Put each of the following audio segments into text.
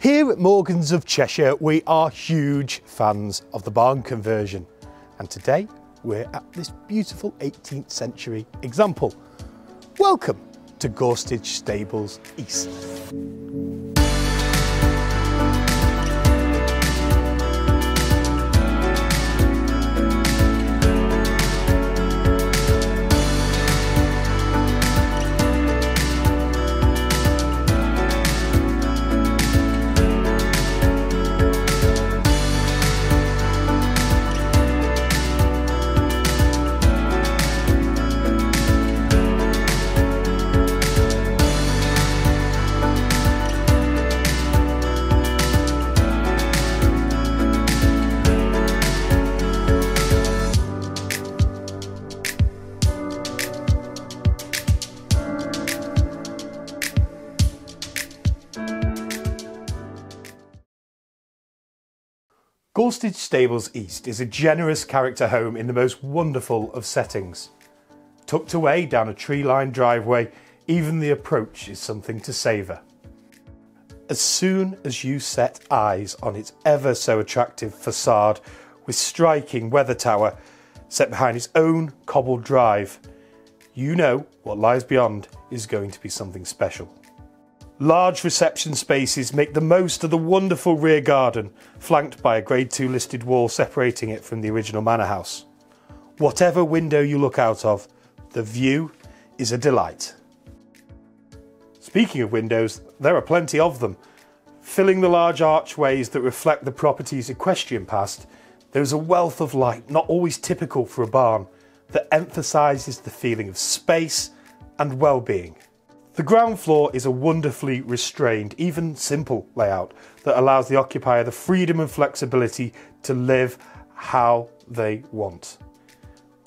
Here at Morgans of Cheshire, we are huge fans of the barn conversion. And today we're at this beautiful 18th century example. Welcome to Gorstage Stables East. Gorstage Stables East is a generous character home in the most wonderful of settings. Tucked away down a tree-lined driveway, even the approach is something to savour. As soon as you set eyes on its ever so attractive facade with striking weather tower set behind its own cobbled drive, you know what lies beyond is going to be something special. Large reception spaces make the most of the wonderful rear garden, flanked by a Grade 2 listed wall separating it from the original manor house. Whatever window you look out of, the view is a delight. Speaking of windows, there are plenty of them. Filling the large archways that reflect the property's equestrian past, there is a wealth of light not always typical for a barn that emphasises the feeling of space and well-being. The ground floor is a wonderfully restrained, even simple layout that allows the occupier the freedom and flexibility to live how they want.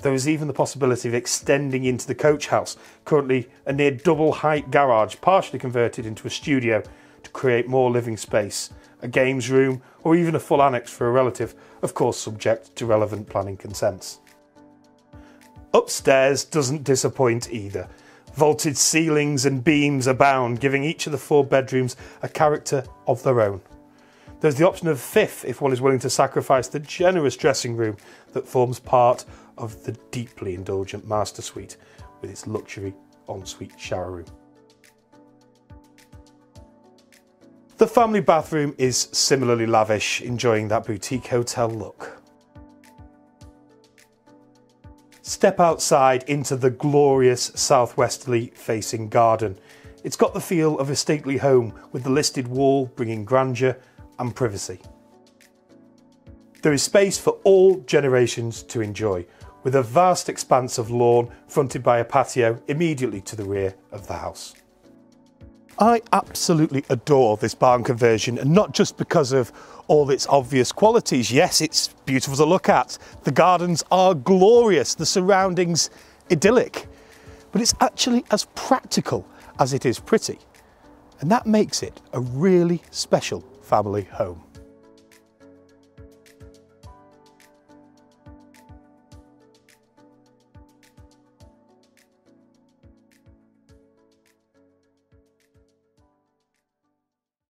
There is even the possibility of extending into the coach house, currently a near double height garage partially converted into a studio to create more living space, a games room, or even a full annex for a relative, of course subject to relevant planning consents. Upstairs doesn't disappoint either. Vaulted ceilings and beams abound, giving each of the four bedrooms a character of their own. There's the option of fifth if one is willing to sacrifice the generous dressing room that forms part of the deeply indulgent master suite with its luxury ensuite shower room. The family bathroom is similarly lavish, enjoying that boutique hotel look. Step outside into the glorious southwesterly facing garden. It's got the feel of a stately home with the listed wall bringing grandeur and privacy. There is space for all generations to enjoy, with a vast expanse of lawn fronted by a patio immediately to the rear of the house. I absolutely adore this barn conversion and not just because of all its obvious qualities. Yes, it's beautiful to look at. The gardens are glorious, the surroundings idyllic, but it's actually as practical as it is pretty. And that makes it a really special family home.